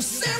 You said